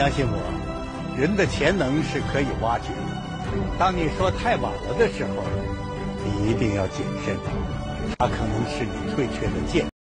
相信我人的潜能是可以挖掘的。当你说太晚了的时候你一定要谨慎。它可能是你退却的借